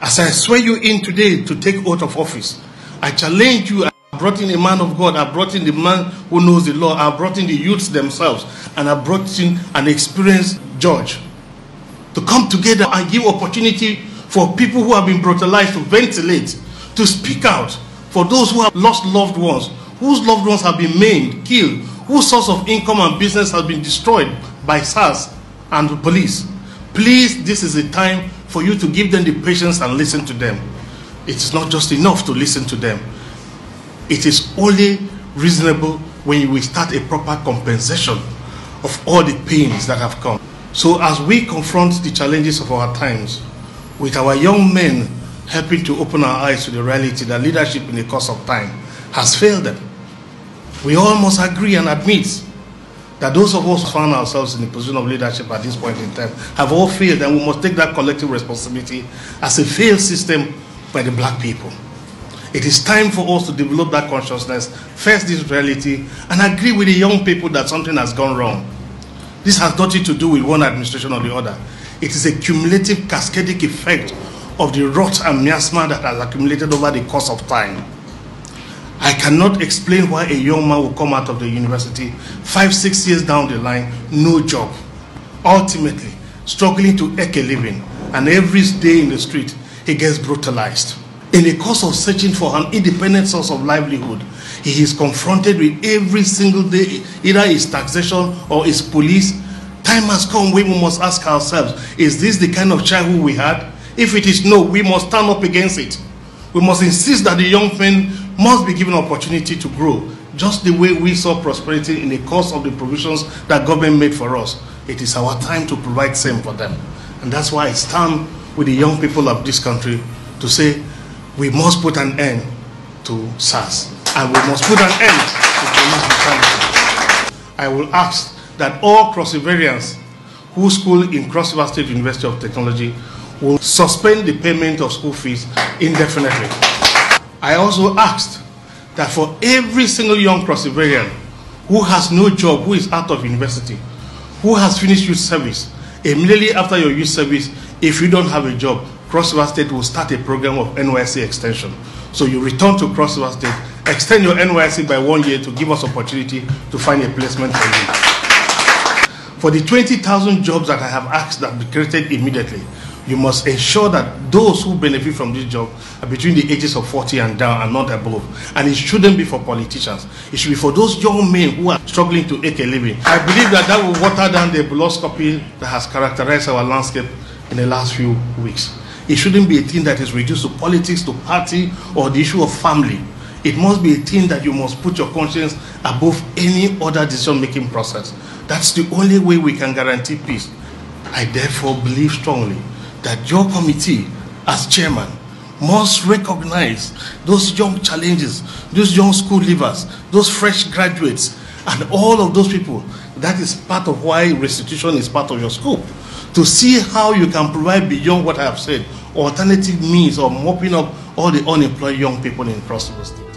As I swear you in today to take oath of office, I challenge you. I brought in a man of God. I brought in the man who knows the law. I brought in the youths themselves. And I brought in an experienced judge to come together and give opportunity for people who have been brutalized to ventilate, to speak out, for those who have lost loved ones, whose loved ones have been maimed, killed, whose source of income and business has been destroyed by SARS and the police. Please, this is a time for you to give them the patience and listen to them. It is not just enough to listen to them. It is only reasonable when we start a proper compensation of all the pains that have come. So as we confront the challenges of our times, with our young men helping to open our eyes to the reality that leadership in the course of time has failed them, we all must agree and admit that those of us who found ourselves in the position of leadership at this point in time have all failed, and we must take that collective responsibility as a failed system by the black people. It is time for us to develop that consciousness, face this reality, and agree with the young people that something has gone wrong. This has nothing to do with one administration or the other. It is a cumulative cascading effect of the rot and miasma that has accumulated over the course of time. I cannot explain why a young man will come out of the university five, six years down the line, no job. Ultimately, struggling to make a living, and every day in the street, he gets brutalized. In the course of searching for an independent source of livelihood, he is confronted with every single day, either his taxation or his police. Time has come when we must ask ourselves, is this the kind of childhood we had? If it is no, we must stand up against it. We must insist that the young men must be given opportunity to grow, just the way we saw prosperity in the course of the provisions that government made for us. It is our time to provide same for them. And that's why it's time with the young people of this country to say, we must put an end to SARS. And we must put an end to police. I will ask that all Cross Riverians who school in Cross River State University of Technology will suspend the payment of school fees indefinitely. I also asked that for every single young Cross Riverian who has no job, who is out of university, who has finished youth service, immediately after your youth service, if you don't have a job, Cross River State will start a program of NYC extension. So you return to Cross River State, extend your NYC by one year to give us opportunity to find a placement for you. For the 20,000 jobs that I have asked that be created immediately, you must ensure that those who benefit from this job are between the ages of 40 and down and not above. And it shouldn't be for politicians. It should be for those young men who are struggling to make a living. I believe that that will water down the bulloscopy that has characterized our landscape in the last few weeks. It shouldn't be a thing that is reduced to politics, to party, or the issue of family. It must be a thing that you must put your conscience above any other decision-making process. That's the only way we can guarantee peace. I therefore believe strongly that your committee, as chairman, must recognize those young challenges, those young school leavers, those fresh graduates, and all of those people. That is part of why restitution is part of your scope. To see how you can provide beyond what I have said, alternative means of mopping up all the unemployed young people in Cross State.